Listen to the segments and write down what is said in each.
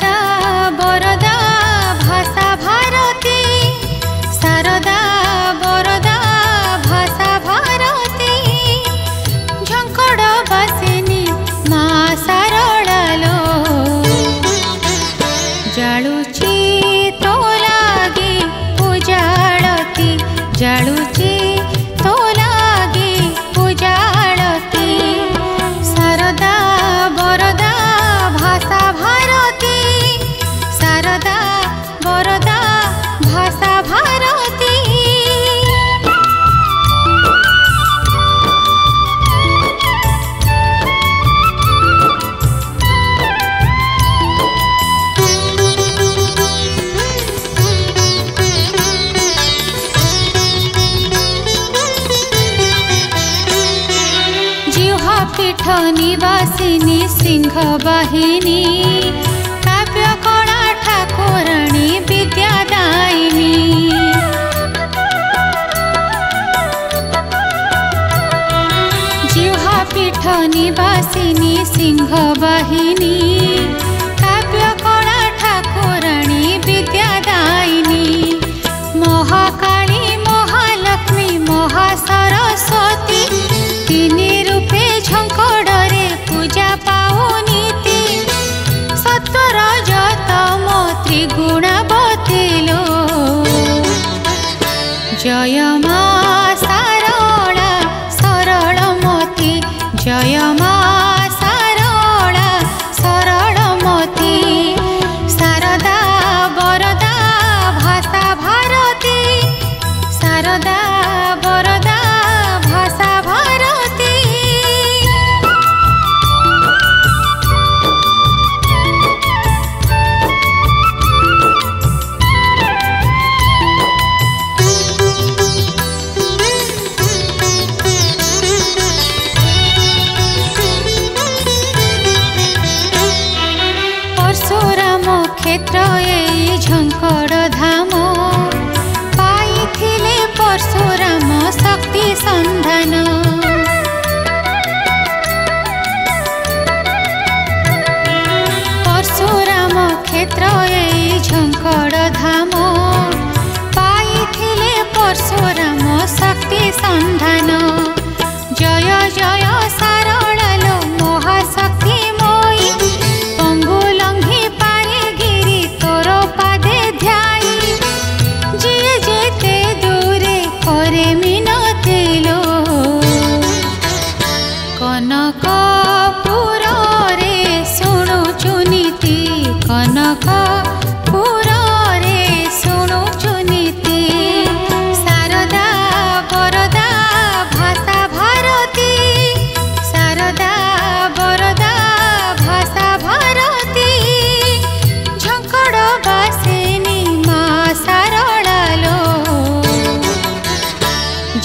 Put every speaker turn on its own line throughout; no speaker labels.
的。पीठनिवासिनी सिंह बाहिनी काव्य पीठ विद्याीठनीवासिनी सिंह बाहिनी 거야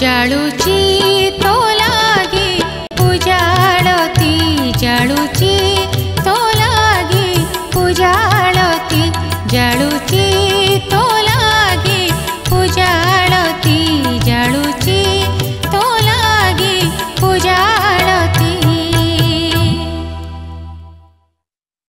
ଜାଳୁଛି ତୋ ଲାଗି ଉଜାଳତି ଜାଳୁଛି